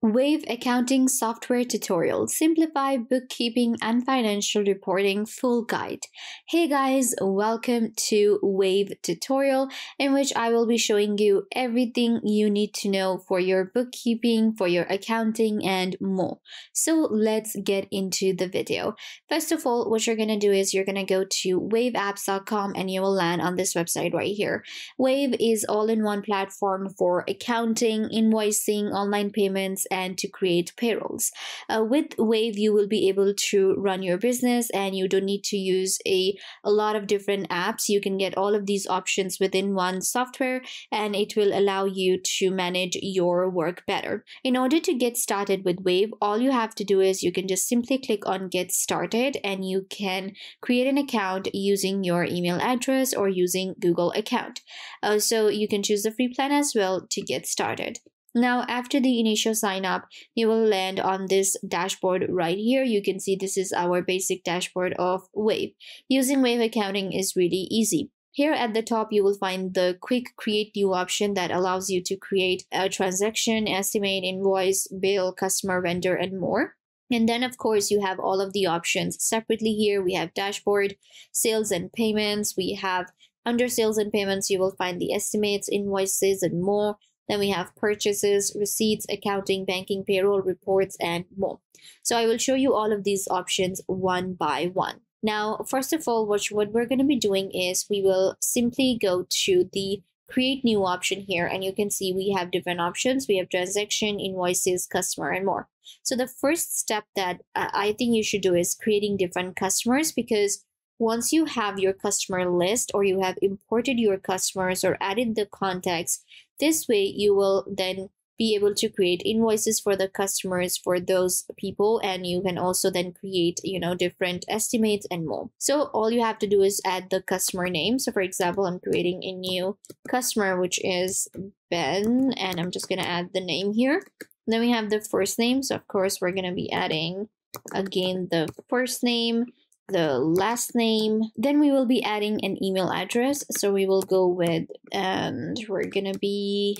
Wave Accounting Software Tutorial Simplify Bookkeeping and Financial Reporting Full Guide. Hey guys, welcome to Wave Tutorial in which I will be showing you everything you need to know for your bookkeeping, for your accounting and more. So let's get into the video. First of all, what you're going to do is you're going to go to waveapps.com and you will land on this website right here. Wave is all-in-one platform for accounting, invoicing, online payments, and to create payrolls. Uh, with Wave, you will be able to run your business and you don't need to use a, a lot of different apps. You can get all of these options within one software and it will allow you to manage your work better. In order to get started with Wave, all you have to do is you can just simply click on Get Started and you can create an account using your email address or using Google account. Uh, so you can choose the free plan as well to get started. Now, after the initial sign up, you will land on this dashboard right here. You can see this is our basic dashboard of Wave. Using Wave accounting is really easy. Here at the top, you will find the quick create new option that allows you to create a transaction, estimate, invoice, bill, customer, vendor, and more. And then, of course, you have all of the options separately here. We have dashboard, sales and payments. We have under sales and payments, you will find the estimates, invoices, and more. Then we have purchases, receipts, accounting, banking, payroll, reports, and more. So I will show you all of these options one by one. Now, first of all, what, what we're going to be doing is we will simply go to the create new option here and you can see we have different options. We have transaction, invoices, customer, and more. So the first step that uh, I think you should do is creating different customers because once you have your customer list or you have imported your customers or added the contacts, this way you will then be able to create invoices for the customers for those people and you can also then create you know different estimates and more. So all you have to do is add the customer name. So for example i'm creating a new customer which is ben and i'm just going to add the name here. Then we have the first name. So of course we're going to be adding again the first name the last name. Then we will be adding an email address. So we will go with, and we're gonna be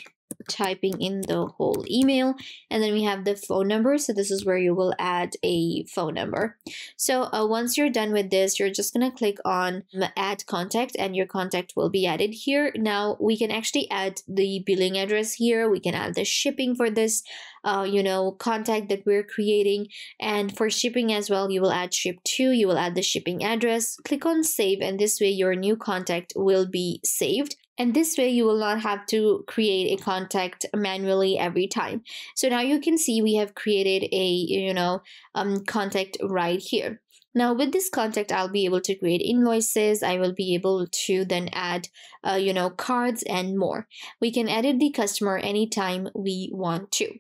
typing in the whole email. And then we have the phone number. So this is where you will add a phone number. So uh, once you're done with this you're just going to click on add contact and your contact will be added here. Now we can actually add the billing address here. We can add the shipping for this uh, you know contact that we're creating. And for shipping as well you will add ship to you will add the shipping address. Click on save and this way your new contact will be saved and this way you will not have to create a contact manually every time. So now you can see we have created a, you know, um, contact right here. Now with this contact, I'll be able to create invoices. I will be able to then add, uh, you know, cards and more. We can edit the customer anytime we want to.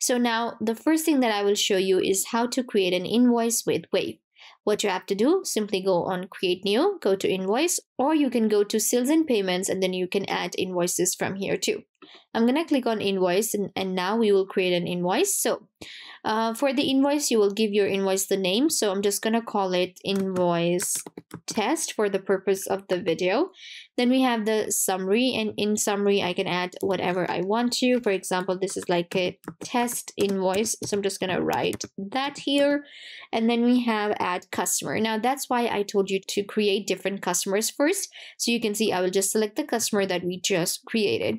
So now the first thing that I will show you is how to create an invoice with Wave. What you have to do, simply go on create new, go to invoice, or you can go to sales and payments and then you can add invoices from here too. I'm going to click on invoice and, and now we will create an invoice. So uh, for the invoice, you will give your invoice the name. So I'm just going to call it invoice test for the purpose of the video. Then we have the summary and in summary, I can add whatever I want to. For example, this is like a test invoice. So I'm just going to write that here. And then we have add customer. Now that's why I told you to create different customers first. So you can see I will just select the customer that we just created.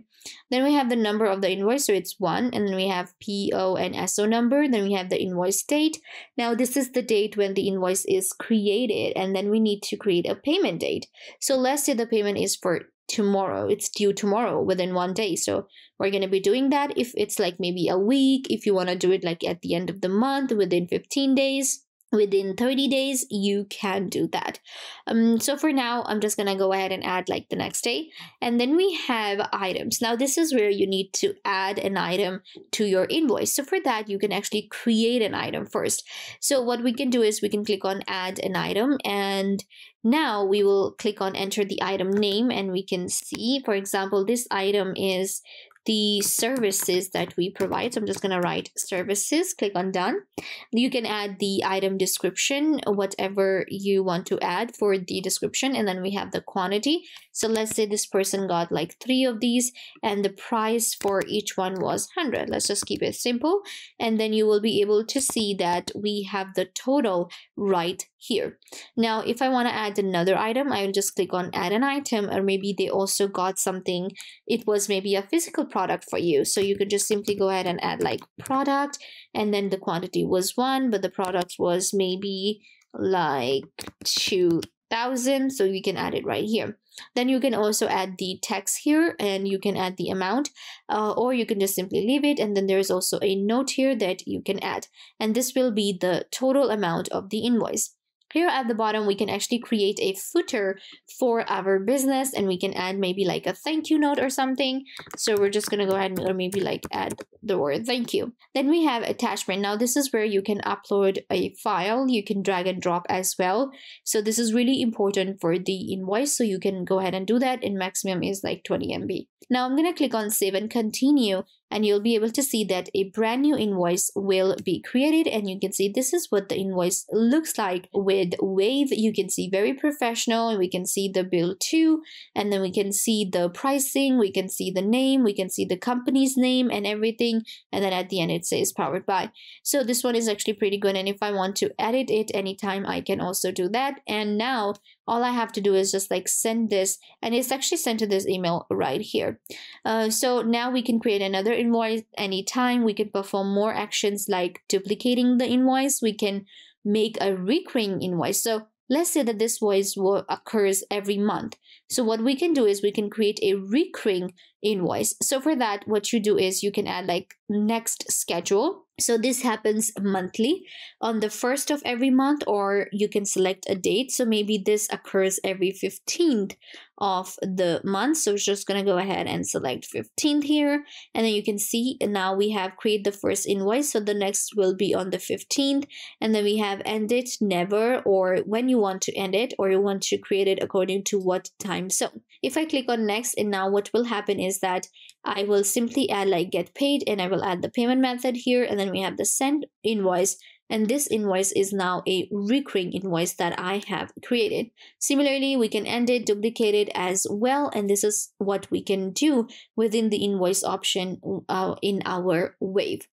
Then we have the number of the invoice, so it's one, and then we have PO and SO number. Then we have the invoice date. Now this is the date when the invoice is created, and then we need to create a payment date. So let's say the payment is for tomorrow. It's due tomorrow within one day. So we're going to be doing that if it's like maybe a week, if you want to do it like at the end of the month within 15 days within 30 days you can do that. Um so for now i'm just gonna go ahead and add like the next day. And then we have items. Now this is where you need to add an item to your invoice. So for that you can actually create an item first. So what we can do is we can click on add an item and now we will click on enter the item name and we can see for example this item is the services that we provide. So I'm just going to write services, click on done. You can add the item description, whatever you want to add for the description. And then we have the quantity. So let's say this person got like three of these and the price for each one was 100. Let's just keep it simple. And then you will be able to see that we have the total right here. Now, if I want to add another item, I will just click on add an item or maybe they also got something. It was maybe a physical product for you. So you could just simply go ahead and add like product and then the quantity was one, but the product was maybe like 2000. So you can add it right here. Then you can also add the text here and you can add the amount uh, or you can just simply leave it. And then there's also a note here that you can add. And this will be the total amount of the invoice. Here at the bottom, we can actually create a footer for our business and we can add maybe like a thank you note or something. So we're just going to go ahead and or maybe like add the word thank you. Then we have attachment. Now this is where you can upload a file. You can drag and drop as well. So this is really important for the invoice. So you can go ahead and do that and maximum is like 20 MB. Now I'm going to click on save and continue and you'll be able to see that a brand new invoice will be created and you can see this is what the invoice looks like with wave. You can see very professional and we can see the bill too and then we can see the pricing we can see the name we can see the company's name and everything and then at the end it says powered by. So this one is actually pretty good and if i want to edit it anytime i can also do that. And now all I have to do is just like send this and it's actually sent to this email right here. Uh, so now we can create another invoice anytime. We can perform more actions like duplicating the invoice. We can make a recurring invoice. So let's say that this voice occurs every month. So what we can do is we can create a recurring invoice. So for that, what you do is you can add like next schedule so this happens monthly on the first of every month, or you can select a date. So maybe this occurs every 15th of the month. So just going to go ahead and select 15th here. And then you can see now we have create the first invoice. So the next will be on the 15th. And then we have end it, never, or when you want to end it, or you want to create it according to what time zone. If I click on next, and now what will happen is that I will simply add like get paid and I will add the payment method here and then we have the send invoice and this invoice is now a recurring invoice that I have created. Similarly, we can end it, duplicate it as well, and this is what we can do within the invoice option uh, in our Wave.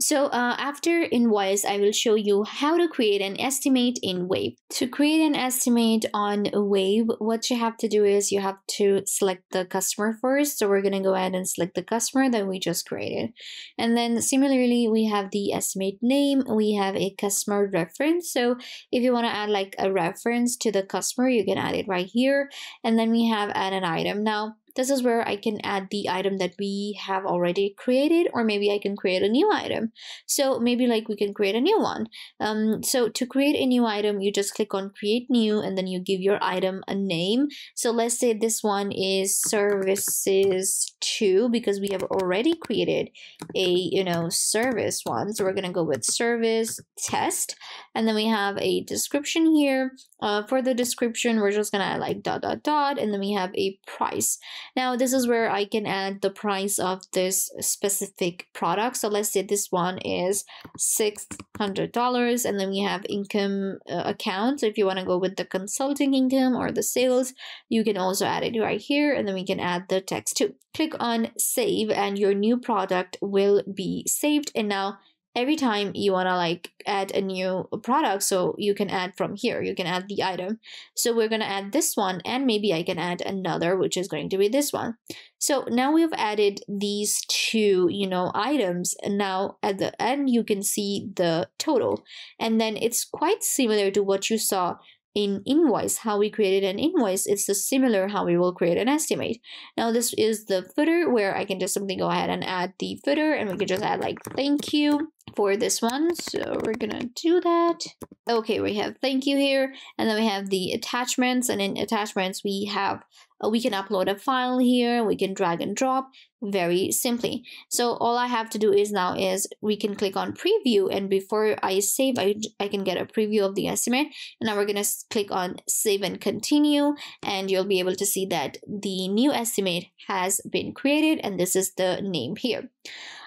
So uh, after invoice, I will show you how to create an estimate in Wave. To create an estimate on Wave, what you have to do is you have to select the customer first. So we're going to go ahead and select the customer that we just created. And then similarly, we have the estimate name. We have a customer reference. So if you want to add like a reference to the customer, you can add it right here. And then we have add an item. Now, this is where I can add the item that we have already created or maybe I can create a new item. So maybe like we can create a new one. Um, so to create a new item, you just click on create new and then you give your item a name. So let's say this one is services 2 because we have already created a, you know, service one. So we're going to go with service test and then we have a description here. Uh, for the description, we're just going to like dot dot dot and then we have a price. Now this is where I can add the price of this specific product. So let's say this one is $600 and then we have income uh, account. So if you want to go with the consulting income or the sales, you can also add it right here and then we can add the text too. Click on save and your new product will be saved and now every time you want to like add a new product so you can add from here you can add the item. So we're going to add this one and maybe i can add another which is going to be this one. So now we've added these two you know items and now at the end you can see the total. And then it's quite similar to what you saw in invoice how we created an invoice. It's the similar how we will create an estimate. Now this is the footer where i can just simply go ahead and add the footer and we can just add like thank you for this one so we're gonna do that. Okay we have thank you here and then we have the attachments and in attachments we have uh, we can upload a file here we can drag and drop very simply. So all i have to do is now is we can click on preview and before i save i, I can get a preview of the estimate and now we're to click on save and continue and you'll be able to see that the new estimate has been created and this is the name here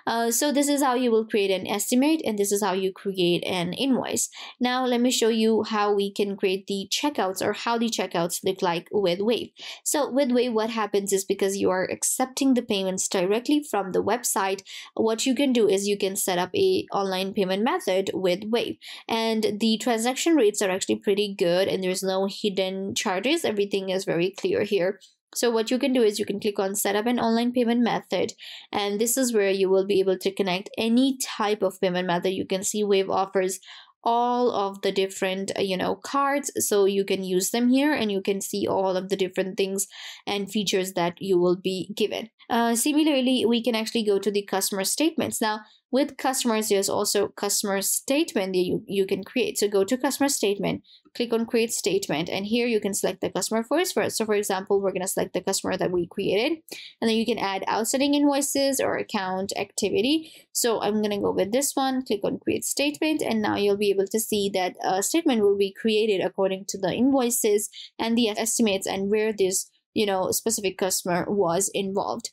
uh, so this is how you will create an estimate and this is how you create an invoice. Now let me show you how we can create the checkouts or how the checkouts look like with Wave. So with Wave what happens is because you are accepting the payments directly from the website, what you can do is you can set up a online payment method with Wave and the transaction rates are actually pretty good and there's no hidden charges. Everything is very clear here. So what you can do is you can click on set up an online payment method and this is where you will be able to connect any type of payment method. You can see Wave offers all of the different uh, you know cards so you can use them here and you can see all of the different things and features that you will be given. Uh, similarly we can actually go to the customer statements. Now with customers there's also customer statement that you, you can create. So go to customer statement click on create statement and here you can select the customer first. First so for example we're going to select the customer that we created and then you can add outstanding invoices or account activity. So i'm going to go with this one click on create statement and now you'll be able to see that a statement will be created according to the invoices and the estimates and where this you know specific customer was involved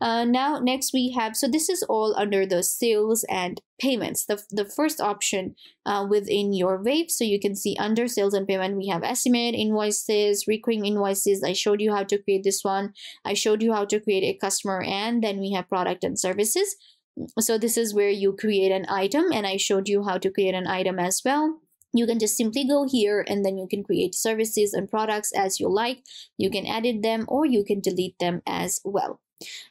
uh, now, next we have, so this is all under the sales and payments, the, the first option uh, within your Wave. So you can see under sales and payment, we have estimate, invoices, recurring invoices. I showed you how to create this one. I showed you how to create a customer and then we have product and services. So this is where you create an item and I showed you how to create an item as well you can just simply go here and then you can create services and products as you like you can edit them or you can delete them as well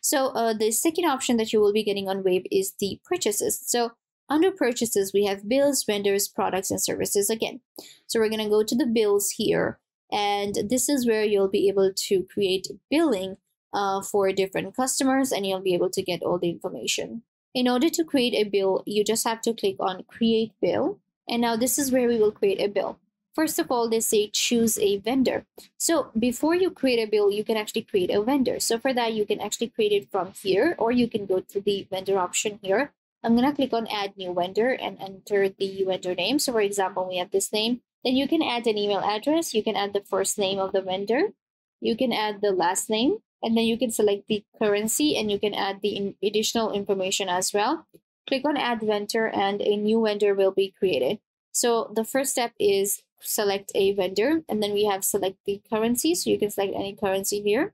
so uh, the second option that you will be getting on Wave is the purchases. So under purchases, we have bills, vendors, products, and services again. So we're going to go to the bills here. And this is where you'll be able to create billing uh, for different customers and you'll be able to get all the information. In order to create a bill, you just have to click on create bill. And now this is where we will create a bill. First of all, they say choose a vendor. So before you create a bill, you can actually create a vendor. So for that, you can actually create it from here, or you can go to the vendor option here. I'm going to click on add new vendor and enter the vendor name. So for example, we have this name. Then you can add an email address. You can add the first name of the vendor. You can add the last name. And then you can select the currency and you can add the additional information as well. Click on add vendor and a new vendor will be created. So the first step is select a vendor and then we have select the currency. So you can select any currency here.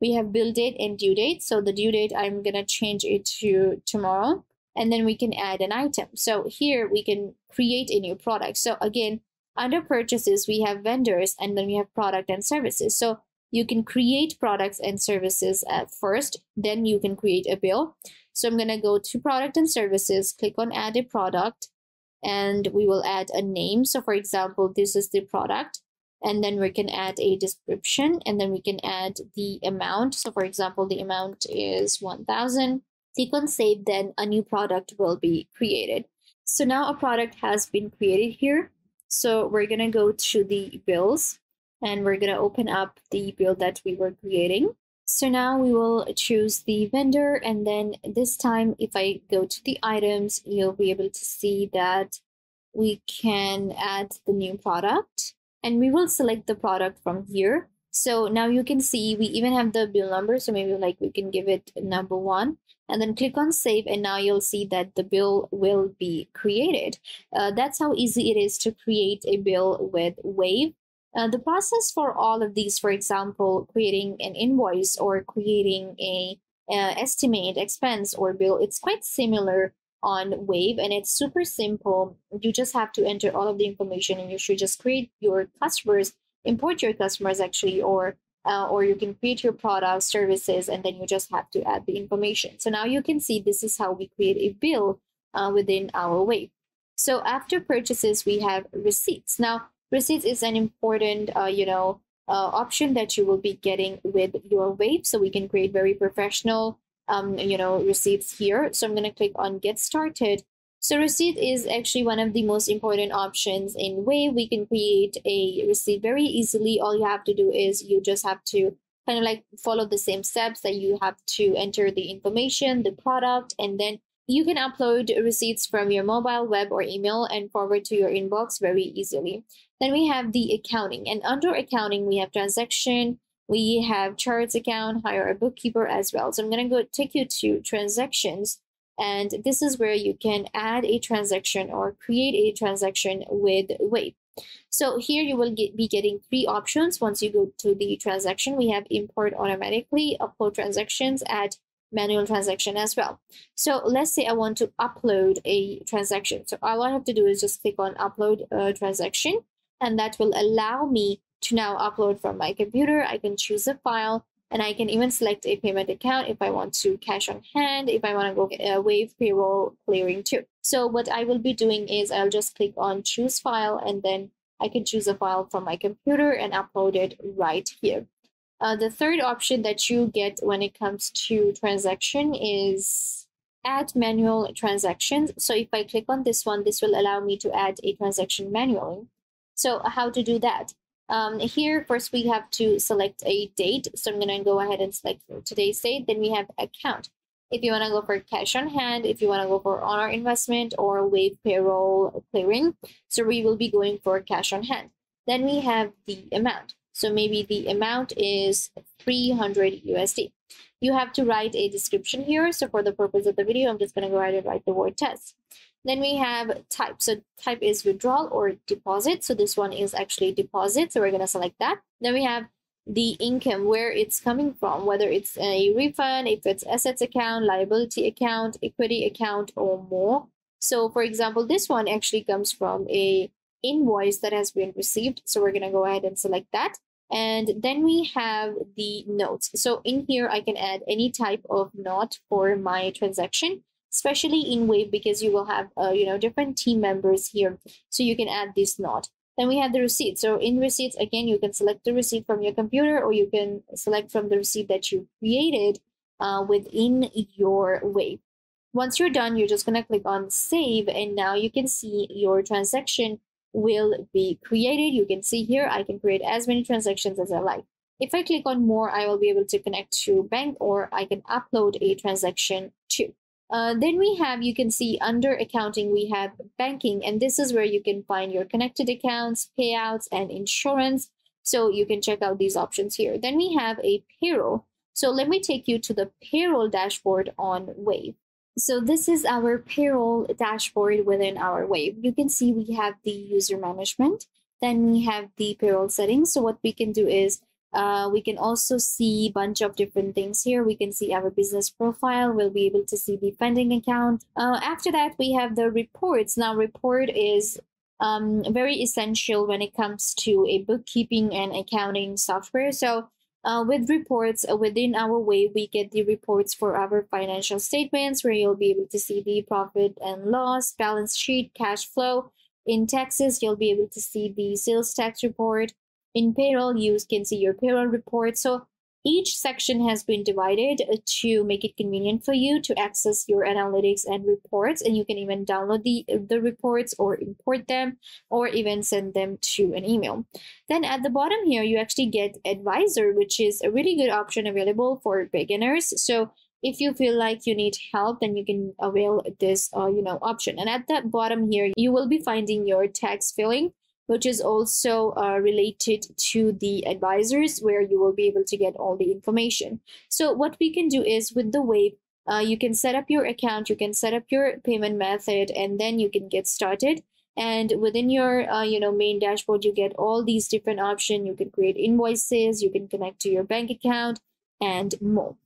We have bill date and due date. So the due date i'm gonna change it to tomorrow and then we can add an item. So here we can create a new product. So again under purchases we have vendors and then we have product and services. So you can create products and services at first then you can create a bill. So i'm going to go to product and services click on add a product and we will add a name. So for example, this is the product and then we can add a description and then we can add the amount. So for example, the amount is 1000. Click on save, then a new product will be created. So now a product has been created here. So we're gonna go to the bills and we're gonna open up the bill that we were creating. So now we will choose the vendor and then this time if I go to the items, you'll be able to see that we can add the new product and we will select the product from here. So now you can see we even have the bill number. So maybe like we can give it number one and then click on save and now you'll see that the bill will be created. Uh, that's how easy it is to create a bill with Wave. Uh, the process for all of these, for example, creating an invoice or creating a uh, estimate, expense, or bill, it's quite similar on Wave and it's super simple. You just have to enter all of the information and you should just create your customers, import your customers actually, or uh, or you can create your products, services, and then you just have to add the information. So now you can see this is how we create a bill uh, within our Wave. So after purchases, we have receipts. Now, receipts is an important uh, you know uh, option that you will be getting with your wave so we can create very professional um, you know receipts here. So i'm going to click on get started. So receipt is actually one of the most important options in wave. We can create a receipt very easily. All you have to do is you just have to kind of like follow the same steps that you have to enter the information, the product, and then you can upload receipts from your mobile, web, or email and forward to your inbox very easily. Then we have the accounting, and under accounting, we have transaction, we have charts account, hire a bookkeeper as well. So I'm going to go take you to transactions. And this is where you can add a transaction or create a transaction with Wave. So here you will get, be getting three options. Once you go to the transaction, we have import automatically, upload transactions, add manual transaction as well. So let's say I want to upload a transaction. So all I have to do is just click on upload a transaction and that will allow me to now upload from my computer. I can choose a file and I can even select a payment account if I want to cash on hand, if I want to go uh, wave payroll clearing too. So what I will be doing is I'll just click on choose file and then I can choose a file from my computer and upload it right here. Uh, the third option that you get when it comes to transaction is add manual transactions. So if I click on this one, this will allow me to add a transaction manually. So how to do that? Um, here, first we have to select a date. So I'm going to go ahead and select today's date. Then we have account. If you want to go for cash on hand, if you want to go for on our investment or wave payroll clearing. So we will be going for cash on hand. Then we have the amount. So maybe the amount is 300 USD. You have to write a description here. So for the purpose of the video, I'm just going to go ahead and write the word test. Then we have type. So type is withdrawal or deposit. So this one is actually deposit. So we're going to select that. Then we have the income, where it's coming from, whether it's a refund, if it's assets account, liability account, equity account, or more. So for example, this one actually comes from a invoice that has been received. So we're going to go ahead and select that. And then we have the notes. So in here, I can add any type of note for my transaction, especially in Wave because you will have, uh, you know, different team members here. So you can add this note. Then we have the receipt. So in receipts, again, you can select the receipt from your computer or you can select from the receipt that you created uh, within your Wave. Once you're done, you're just going to click on save and now you can see your transaction will be created. You can see here, I can create as many transactions as I like. If I click on more, I will be able to connect to bank or I can upload a transaction. Uh, then we have, you can see under accounting, we have banking, and this is where you can find your connected accounts, payouts, and insurance. So you can check out these options here. Then we have a payroll. So let me take you to the payroll dashboard on Wave. So this is our payroll dashboard within our Wave. You can see we have the user management. Then we have the payroll settings. So what we can do is uh, we can also see a bunch of different things here. We can see our business profile. We'll be able to see the pending account. Uh, after that, we have the reports. Now, report is um, very essential when it comes to a bookkeeping and accounting software. So uh, with reports uh, within our Wave, we get the reports for our financial statements where you'll be able to see the profit and loss, balance sheet, cash flow. In taxes, you'll be able to see the sales tax report, in payroll, you can see your payroll report. So each section has been divided to make it convenient for you to access your analytics and reports. And you can even download the, the reports or import them or even send them to an email. Then at the bottom here, you actually get advisor, which is a really good option available for beginners. So if you feel like you need help, then you can avail this, uh, you know, option. And at the bottom here, you will be finding your tax filling which is also uh, related to the advisors where you will be able to get all the information. So what we can do is with the Wave, uh, you can set up your account, you can set up your payment method, and then you can get started. And within your, uh, you know, main dashboard, you get all these different options. You can create invoices, you can connect to your bank account, and more.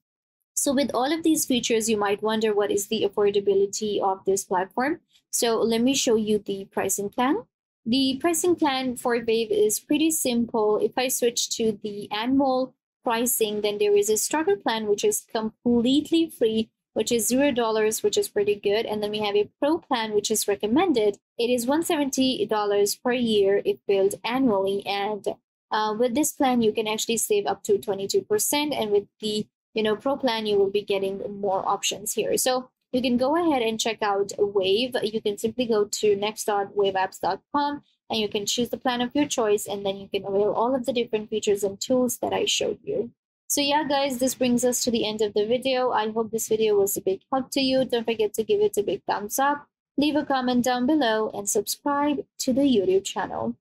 So with all of these features, you might wonder what is the affordability of this platform. So let me show you the pricing plan. The pricing plan for Wave is pretty simple. If I switch to the annual pricing, then there is a starter plan, which is completely free, which is $0, which is pretty good. And then we have a pro plan, which is recommended. It is $170 per year if billed annually. And uh, with this plan, you can actually save up to 22%. And with the you know pro plan, you will be getting more options here. So you can go ahead and check out Wave. You can simply go to next.waveapps.com and you can choose the plan of your choice and then you can avail all of the different features and tools that I showed you. So yeah, guys, this brings us to the end of the video. I hope this video was a big help to you. Don't forget to give it a big thumbs up, leave a comment down below, and subscribe to the YouTube channel.